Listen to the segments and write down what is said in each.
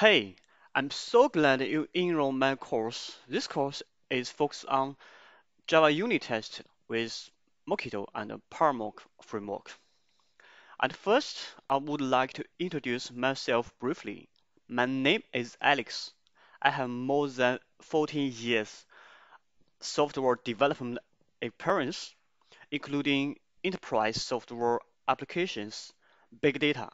Hey, I'm so glad you enrolled my course. This course is focused on Java unit test with Mockito and PowerMock framework. At first, I would like to introduce myself briefly. My name is Alex. I have more than 14 years software development experience, including enterprise software applications, big data,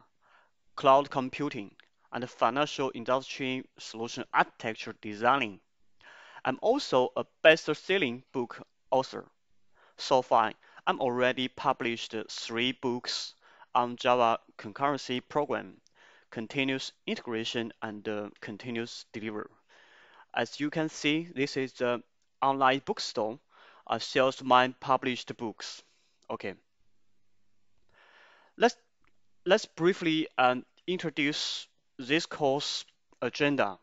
cloud computing, and financial industry solution architecture designing. I'm also a best-selling book author. So far, I'm already published three books on Java concurrency program, continuous integration, and uh, continuous delivery. As you can see, this is the online bookstore uh, sells my published books. Okay, let's let's briefly uh, introduce this course agenda.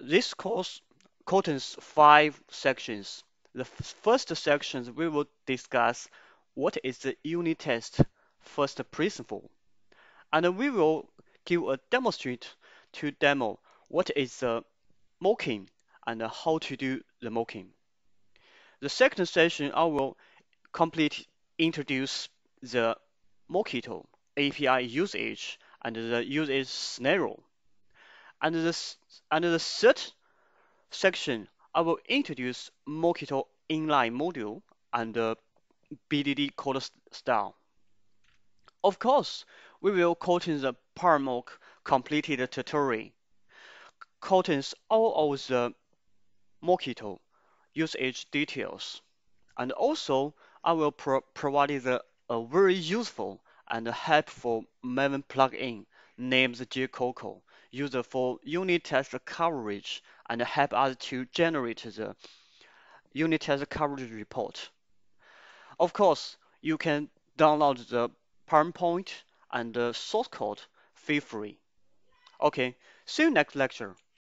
This course contains five sections. The first section we will discuss what is the unit test first principle, and we will give a demonstrate to demo what is the mocking and how to do the mocking. The second session I will complete introduce the Mockito API usage and the usage scenario. And the, and the third section, I will introduce Mockito inline module and the BDD code style. Of course, we will contain the PowerMock completed tutorial. Contains all of the Mockito usage details. And also, I will pro provide the, a very useful and helpful Maven plugin named JaCoCo, used for unit test coverage and help us to generate the unit test coverage report. Of course, you can download the PowerPoint and the source code feel free. Okay, see you next lecture.